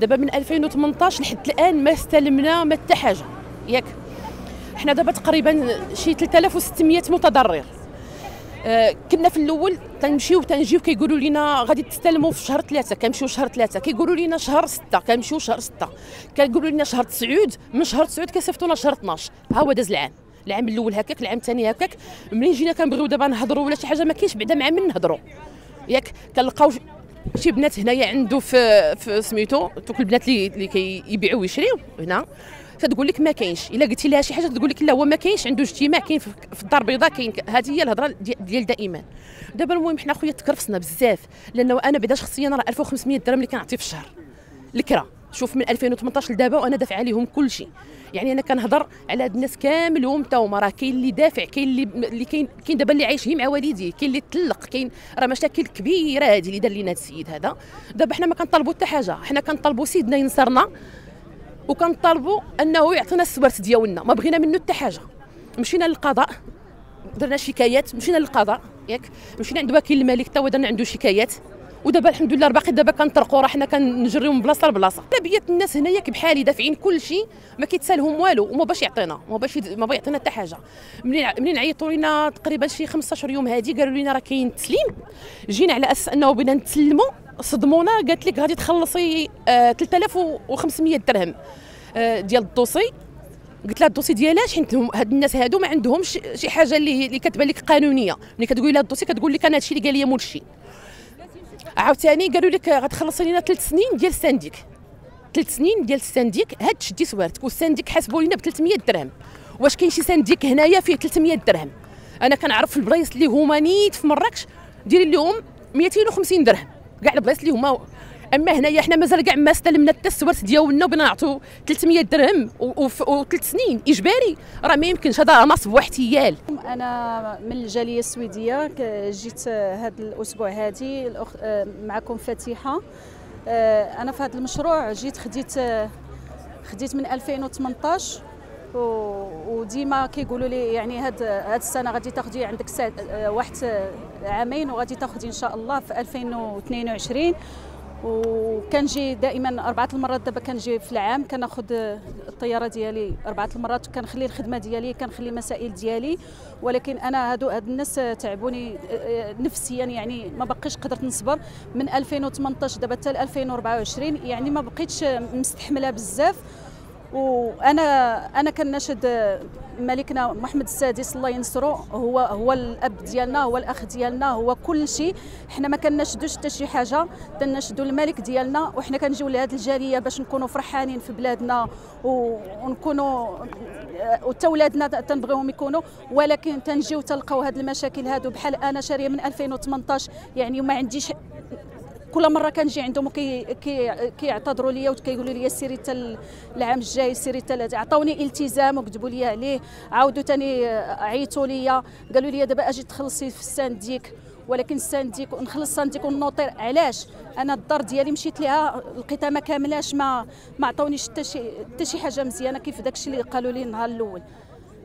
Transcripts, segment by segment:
دابا من 2018 لحد الآن ما استلمنا ما حتى حاجة. ياك. حنا دابا تقريبا شي 3600 متضرر. آه، كنا في الأول تنمشيو تنجيو كيقولوا لنا غادي تستلموا في شهر ثلاثة كنمشيو شهر ثلاثة كيقولوا لنا شهر ستة كنمشيو شهر ستة. كيقولوا لنا شهر تسعود من شهر تسعود كيصيفطونا شهر 12 ها هو داز العام. العام الأول هكاك العام الثاني هكاك. منين جينا كنبغيو دابا نهضروا ولا شي حاجة ما كاينش بعدا مع من نهضروا. ياك. كنلقاو شي بنات هنايا عنده في في سميتو دوك البنات اللي اللي كيبيعوا ويشريو هنا. تتقول لك ما كاينش. إلا قلتي لها شي حاجة تقول لك لا هو ما كاينش. عنده اجتماع كاين في الدار البيضاء كاين. هذه هي الهضرة ديال دائما. دابا المهم حنا خويا تكرفسنا بزاف. لأنه أنا بعدا شخصيا راه 1500 درهم اللي كنعطي في الشهر. الكرا. شوف من 2018 لدابا وأنا دافع عليهم كل شيء. يعني أنا كنهضر على هاد الناس كاملهم تا هما راه كاين اللي دافع كاين اللي اللي كاين كاين دابا اللي عايش مع والديه كاين اللي تطلق كاين راه مشاكل كبيره هذه اللي دار لينا هذا السيد هذا. دابا حنا ما كنطالبوا حتى حاجة حنا كنطالبوا سيدنا ينصرنا وكنطالبوا أنه يعطينا السوارت ديالنا. ما بغينا منه حتى حاجة. مشينا للقضاء درنا شكايات مشينا للقضاء ياك؟ مشينا عند وكيل الملك حتى هو درنا عنده شكايات. ودابا الحمد لله باقي دابا كنطرقوا راه حنا كنجريو من بلاصة لبلاصة. اغلبيه الناس هنايا بحالي دافعين كل شيء ما كيتسالهم والو وما باش يعطينا ما باش ما يعطينا حتى حاجة. منين منين عيطوا لنا تقريبا شي 15 يوم هادي قالوا لنا راه كاين تسليم. جينا على أساس أنه بغينا نتسلموا صدمونا قالت لك غادي تخلصي آه 3500 درهم آه ديال الدوسي. قلت لها الدوسي ديالها حيت هاد الناس هادو ما عندهمش شي حاجة اللي اللي كتبان لك قانونية. ملي كتقولي لها الدوسي كتقول لك أنا هادشي اللي قال لي مولشي عاوتاني قالوا لك غتخلصي لنا ثلاث سنين ديال السانديك ثلاث سنين ديال ال syndic هاد تشدي سوارتك وال syndic حاسبوا لنا ب 300 درهم. واش كاين شي syndic هنايا فيه 300 درهم؟ أنا كنعرف البلايص اللي هما نيت في مراكش ديري لهم 250 درهم. كاع البلايص اللي هما أما هنايا حنا مازال كاع ما استلمنا حتى السوارت ديالنا وبغينا نعطوا 300 درهم وثلاث سنين. إجباري. راه ما يمكنش. هذا نصب واحتيال أنا من الجالية السويدية جيت هذا الأسبوع هذه معكم فاتحه أنا في هذا المشروع جيت خديت خديت من 2018 وديما كيقولوا لي يعني هاد هاد السنة غادي تاخدي عندك واحد عامين وغادي تاخدي إن شاء الله في 2022 وكنجي دائما أربعة المرات دابا كنجي في العام كناخذ الطيارة ديالي أربعة المرات كنخلي الخدمة ديالي كنخلي المسائل ديالي. ولكن أنا هادو هاد الناس تعبوني نفسيا يعني ما بقيتش قدرت نصبر. من 2018 دابا حتى 2024 يعني ما بقيتش مستحملة بزاف. وأنا أنا كنشد ملكنا محمد السادس الله ينصرو هو هو الأب ديالنا هو الأخ ديالنا هو كل شيء. حنا ما كنشدوش حتى شي حاجة. تنشدوا الملك ديالنا وحنا كنجيو لهذه الجالية باش نكونوا فرحانين في بلادنا ونكونوا وتا ولادنا تنبغيهم يكونوا. ولكن تنجيو تلقاو هذه المشاكل هادو بحال أنا شارية من 2018 يعني ما عنديش كل مرة كنجي عندهم كيعتذروا لي وكيقولوا لي سيري حتى العام الجاي سيري حتى عطاوني التزام وكتبوا لي عليه. عاودوا ثاني عيطوا لي قالوا لي دابا أجي تخلصي في السانديك ولكن السانديك ونخلص السانديك ونوطير علاش؟ أنا الدار ديالي مشيت ليها لقيتها ما كاملاش ما ما عطاونيش حتى شي حتى شي حاجة مزيانة كيف داكشي اللي قالوا لي النهار الأول.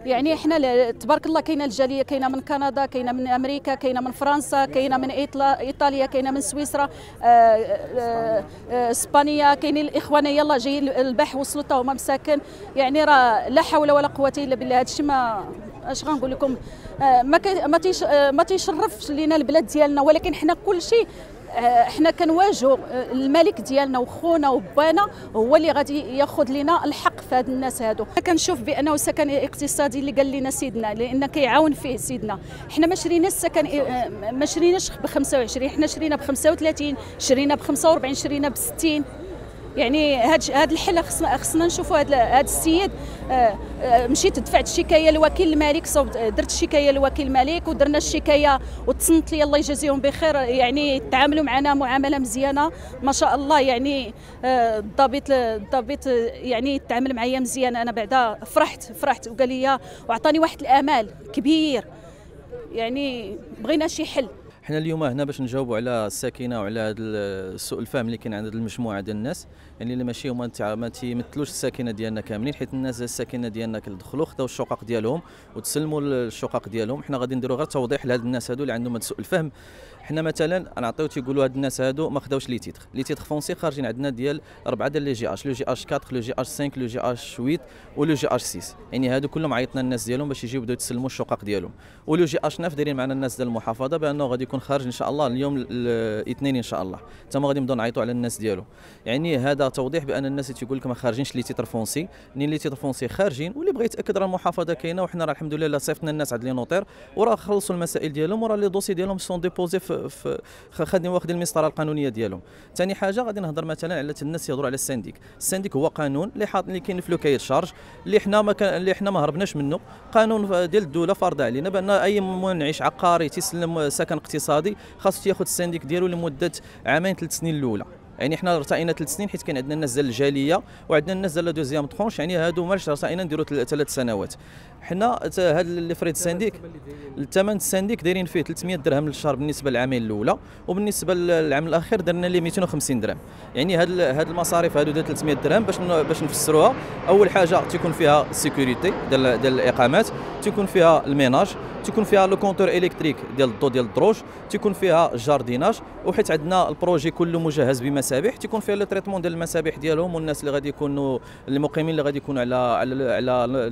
يعني إحنا تبارك الله كاينة الجالية كاينة من كندا كاينة من أمريكا كاينة من فرنسا كاينة من إيطاليا كاينة من سويسرا آه، آه، آه، إسبانيا كاينين الاخوان يلا جايين البح وصلوا حتى هما مساكن. يعني راه لا حول ولا قوة إلا بالله. هذا الشيء ما اش غنقول لكم؟ ما ما تيشرفش لينا البلاد ديالنا. ولكن حنا كل شيء آه، حنا كنواجهوا آه، الملك ديالنا وخونا وبانا هو اللي غادي ياخذ لنا الحق في هاد الناس هادو. كنشوف بأنه سكن اقتصادي اللي قال لنا سيدنا لأن كيعاون فيه سيدنا. حنا ما شريناش السكن آه، ما شريناش ب 25 حنا شرينا ب 35 شرينا ب 45 شرينا ب 60 يعني هاد هاد الحل خصنا خصنا نشوفوا هاد هاد السيد آه، آه، مشيت دفعت الشكاية لوكيل الملك درت الشكاية لوكيل الملك ودرنا الشكاية وتصنت لي الله يجازيهم بخير يعني تعاملوا معنا معاملة مزيانة ما شاء الله يعني آه، الضابط الضابط يعني تعامل معايا مزيان أنا بعدا فرحت فرحت وقال لي وعطاني واحد الآمال كبير يعني بغينا شي حل. حنا اليوم هنا باش نجاوبوا على الساكنة وعلى هذا سوء الفهم اللي كاين عند المجموعة ديال الناس. يعني اللي ماشي هما ما تيمثلوش الساكنه ديالنا كاملين حيت الناس الساكنه ديالنا كيدخلوا خداو الشقق ديالهم وتسلموا الشقق ديالهم. حنا غادي نديروا غير توضيح لهاد الناس هادو اللي عندهم سوء الفهم. حنا مثلا نعطيو تيقولوا هاد الناس هادو ما خداوش les titres. les titres fonciers خارجين عندنا ديال أربعة ديال les GH. le GH 4 le GH 5 le GH 8 و le GH 6 يعني هادو كلهم عيطنا الناس ديالهم باش يجيو بداو يتسلموا الشقق ديالهم. و le GH 9 دايرين معنا الناس ديال المحافظة بأنه غادي يكون خارج إن شاء الله اليوم الاثنين إن شاء الله. تما غادي نبداو نعيطوا على الناس ديالو. يعني هذا توضيح بأن الناس تيقول لك ما خارجينش les titres fonciers منين les titres fonciers خارجين واللي بغى يتأكد راه المحافظة كاينة وحنا راه الحمد لله صيفطنا الناس عند les notaires وراه خلصوا المسائل ديالهم وراه les dossiers ديالهم sont déposés في, خادين واخدين المسطرة القانونية ديالهم. ثاني حاجة غادي نهضر مثلا على الناس يهضروا على ال syndic ال syndic هو قانون اللي حاط اللي كاين في le cahier des charges اللي حنا ما كان اللي حنا ما هربناش منه. قانون ديال الدولة فرض علينا بأن أي منعش عقاري تيسلم سكن اقتصادي خاصو ياخذ ال syndic ديالو لمدة عامين ثلاث سنين الأولى. يعني حنا ارتئينا ثلاث سنين حيت كان عندنا ديال الجالية وعندنا الناس ديال deuxième tranche يعني هادو ماش ارتئينا نديروا ثلاث سنوات. حنا هذا les frais de syndic الثمن ال syndic دايرين فيه 300 درهم للشهر بالنسبة للعامين الأولى وبالنسبة للعام الأخير درنا ليه 250 درهم. يعني هاد هاد المصاريف هادو ديال 300 درهم باش باش نفسروها. أول حاجة تيكون فيها ال sécurité ديال ديال الإقامات تيكون فيها ال ménage تيكون فيها le compteur électrique ديال الضو ديال الدروج تيكون فيها ال jardinage وحيت عندنا ال projet كله مجهز بمسابح تيكون فيها le traitement ديال المسابح ديالهم والناس اللي غادي يكونوا المقيمين اللي غادي يكونوا على على على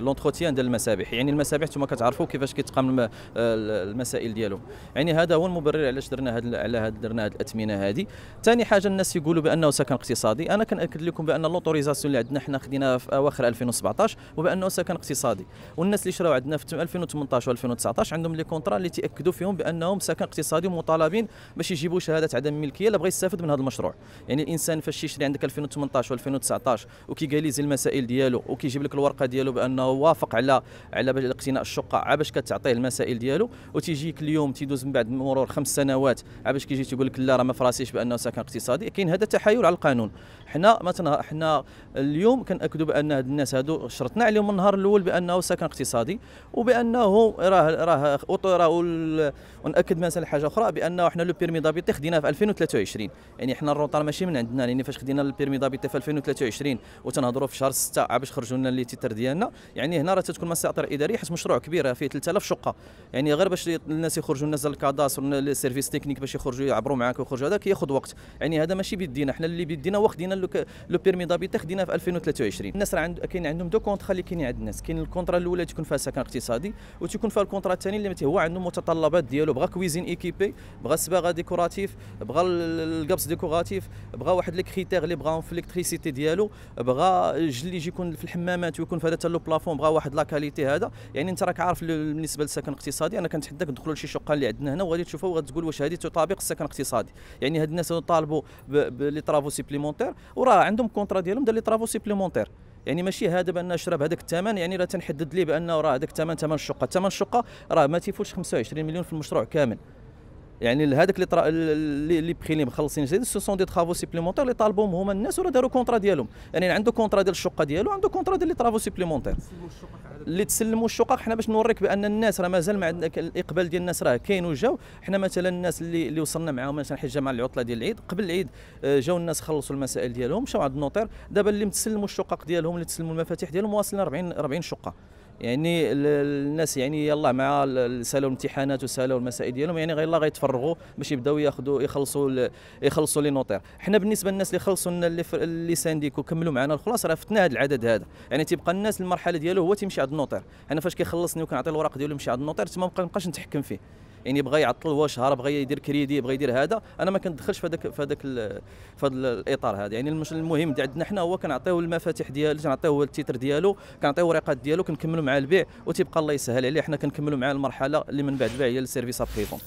l'entretien ديال المسابح يعني المسابح أنتم كتعرفوا كيفاش كيتقام المسائل ديالهم. يعني هذا هو المبرر علاش درنا هاد على هاد درنا هاد الاثمنه هذه ثاني حاجة الناس يقولوا بأنه سكن اقتصادي. أنا كنأكد لكم بأن l'autorisation اللي عندنا حنا خديناها في أواخر 2017 وبأنه سكن اقتصادي. والناس اللي شراو عندنا في 2018 و2019 عندهم les contrats اللي تأكدوا فيهم بأنهم سكن اقتصادي ومطالبين باش يجيبوا شهادة عدم ملكية اللي بغى يستافد من هذا المشروع. يعني الإنسان فاش يشري عندك 2018 و2019 وكيغاليزي المسائل ديالو وكيجيب لك الورقة ديالو بأنه وافق على على اقتناء الشقة عا باش كتعطيه المسائل ديالو وتيجيك اليوم تيدوز من بعد مرور خمس سنوات عا باش كيجي تيقول لك لا راه ما فراسيش بأنه سكن اقتصادي. كاين هذا تحايل على القانون. حنا مثلا حنا اليوم كنأكدوا بأن هاد الناس هادو شرطنا عليهم من النهار الأول بأنه سكن اقتصادي وبأنه راه راه راه ونأكد مثلا حاجة أخرى بأنه حنا le permis d'habiter خديناه في 2023 يعني حنا ال retard ماشي من عندنا يعني فاش خدينا ال permis d'habiter في 2023 وتنهضروا في شهر 6 باش خرجوا لنا les titres ديالنا يعني هنا راه تتكون مساطر اداريه حيت مشروع كبير فيه 3000 شقة. يعني غير باش الناس يخرجوا الناس ال cadastre ال service technique باش يخرجوا يعبروا معاك ويخرجوا هذا كياخذ وقت. يعني هذا ماشي بيدينا حنا اللي بيدينا هو خدينا le permis d'habiter خدينا في 2023 الناس راه عند كاين عندهم deux contrats اللي كاينين عند الناس. كاين ال contrat الأولى تكون فيها سكن اقتصادي وتكون فيها ال contrat الثاني اللي هو عنده متطلبات ديالو. بغى cuisine équipée بغى صباغه décorative بغى القبص décoratif بغى واحد les critères اللي بغاهم في l'électricité ديالو بغى الزليج يكون في الحمامات ويكون في هذا le plafond بغى واحد la qualité هذا. يعني انت راك عارف بالنسبة للسكن الاقتصادي أنا كنتحداك تدخلوا لشي شقة اللي عندنا هنا وغادي تشوفوا وغتقول واش هذه تطابق السكن الاقتصادي يعني هاد الناس طالبوا ب les travaux supplémentaires وراه عندهم contrat ديالهم ديال les travaux supplémentaires. يعني ماشي هذا بأن شرا بهذاك الثمن يعني راه تنحدد ليه بانه راه هذاك الثمن ثمن الشقة. ثمن الشقة راه ما تيفوتش 25 مليون في المشروع كامل. يعني هذاك les tra- les prix اللي مخلصين جديد ce sont des travaux supplémentaires اللي طالبوهم هما الناس ولا داروا contrat ديالهم؟ يعني عنده contrat ديال الشقة ديالو عنده contrat ديال les travaux supplémentaires اللي تسلموا الشقق حنا باش نوريك بأن الناس راه مازال ما عندنا الإقبال ديال الناس راه كاين وجاو. حنا مثلا الناس اللي اللي وصلنا معاهم مثلا حيت جمع العطلة ديال العيد قبل العيد آه، جاو الناس خلصوا المسائل ديالهم مشاو عند النوطير دابا اللي متسلموا الشقق ديالهم اللي تسلموا المفاتيح ديالهم واصلين 40 40 شقة. يعني الناس يعني يلا مع سالوا الامتحانات وسالوا المسائل ديالهم يعني يلا غيتفرغوا باش يبداو ياخذوا يخلصوا يخلصوا لي نوطير. حنا بالنسبة للناس اللي خلصوا لنا اللي سانديك وكملوا معنا الخلاص راه فتنا هذا العدد هذا. يعني تيبقى الناس المرحلة ديالو هو تيمشي عند النوطير. أنا فاش كيخلصني وكنعطي الوراق ديالو يمشي عند النوطير تما ما نبقاش نتحكم فيه. يعني بغى يعطل هو شهر بغى يدير كريدي بغى يدير هذا أنا ما كندخلش في هذاك في هذاك في هذا الإطار هذا. يعني المهم عندنا حنا هو كنعطيو المفاتيح ديالو كنعطيو ال titre ديالو كنعطيو الورقات ديالو كنكملوا مع البيع وتيبقى الله يسهل عليه. حنا كنكملوا مع المرحلة اللي من بعد بيع هي ال service après-vente